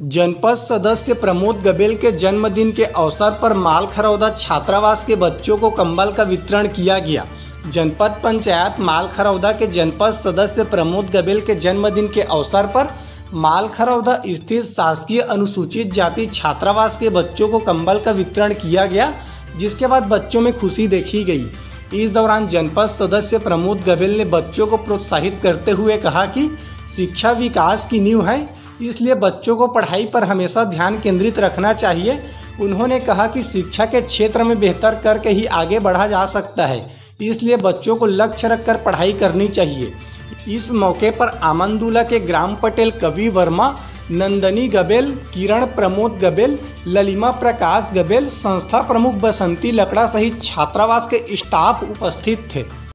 जनपद सदस्य प्रमोद गबेल के जन्मदिन के अवसर पर माल खरौदा छात्रावास के बच्चों को कंबल का वितरण किया गया। जनपद पंचायत माल खरौदा के जनपद सदस्य प्रमोद गबेल के जन्मदिन के अवसर पर माल खरौदा स्थित शासकीय अनुसूचित जाति छात्रावास के बच्चों को कंबल का वितरण किया गया, जिसके बाद बच्चों में खुशी देखी गई। इस दौरान जनपद सदस्य प्रमोद गबेल ने बच्चों को प्रोत्साहित करते हुए कहा कि शिक्षा विकास की नींव है इसलिए बच्चों को पढ़ाई पर हमेशा ध्यान केंद्रित रखना चाहिए। उन्होंने कहा कि शिक्षा के क्षेत्र में बेहतर करके ही आगे बढ़ा जा सकता है। इसलिए बच्चों को लक्ष्य रखकर पढ़ाई करनी चाहिए। इस मौके पर आमंदुला के ग्राम पटेल कवि वर्मा, नंदनी गबेल, किरण प्रमोद गबेल, ललिमा प्रकाश गबेल, संस्था प्रमुख बसंती लकड़ा सहित छात्रावास के स्टाफ उपस्थित थे।